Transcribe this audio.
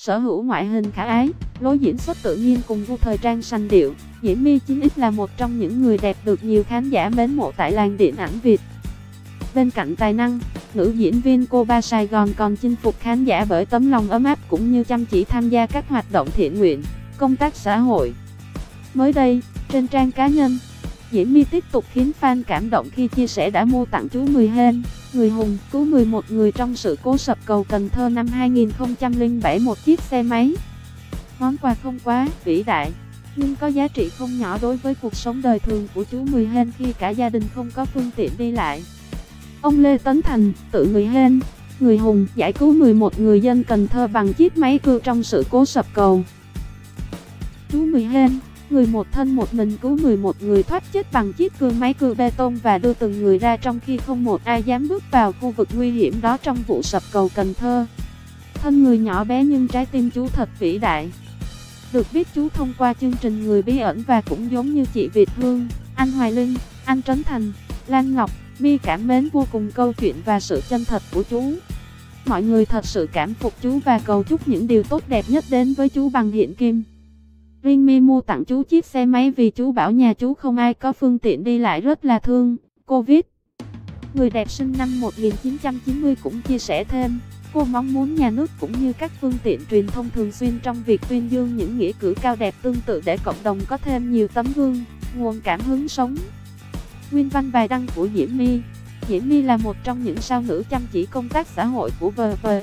sở hữu ngoại hình khả ái, lối diễn xuất tự nhiên cùng gu thời trang sanh điệu. Diễm My 9X là một trong những người đẹp được nhiều khán giả mến mộ tại làng điện ảnh Việt. Bên cạnh tài năng, nữ diễn viên cô ba Sài Gòn còn chinh phục khán giả bởi tấm lòng ấm áp cũng như chăm chỉ tham gia các hoạt động thiện nguyện, công tác xã hội. Mới đây, trên trang cá nhân, Diễm My tiếp tục khiến fan cảm động khi chia sẻ đã mua tặng chú Mười Hên, người hùng, cứu 11 người trong sự cố sập cầu Cần Thơ năm 2007 một chiếc xe máy. Món quà không quá vĩ đại, nhưng có giá trị không nhỏ đối với cuộc sống đời thường của chú Mười Hên khi cả gia đình không có phương tiện đi lại. Ông Lê Tấn Thành, tự người hên, người hùng, giải cứu 11 người dân Cần Thơ bằng chiếc máy cưa trong sự cố sập cầu. Chú Mười Hên, người một thân một mình cứu 11 người thoát chết bằng chiếc cưa máy cưa bê tông và đưa từng người ra trong khi không một ai dám bước vào khu vực nguy hiểm đó trong vụ sập cầu Cần Thơ. Thân người nhỏ bé nhưng trái tim chú thật vĩ đại. Được biết chú thông qua chương trình Người Bí ẩn và cũng giống như chị Việt Hương, anh Hoài Linh, anh Trấn Thành, Lan Ngọc, Mi cảm mến vô cùng câu chuyện và sự chân thật của chú. Mọi người thật sự cảm phục chú và cầu chúc những điều tốt đẹp nhất đến với chú bằng hiện kim. Riêng Mi mua tặng chú chiếc xe máy vì chú bảo nhà chú không ai có phương tiện đi lại rất là thương, Covid. Người đẹp sinh năm 1990 cũng chia sẻ thêm, cô mong muốn nhà nước cũng như các phương tiện truyền thông thường xuyên trong việc tuyên dương những nghĩa cử cao đẹp tương tự để cộng đồng có thêm nhiều tấm gương, nguồn cảm hứng sống. Nguyên văn bài đăng của Diễm My Diễm My là một trong những sao nữ chăm chỉ công tác xã hội của VVE.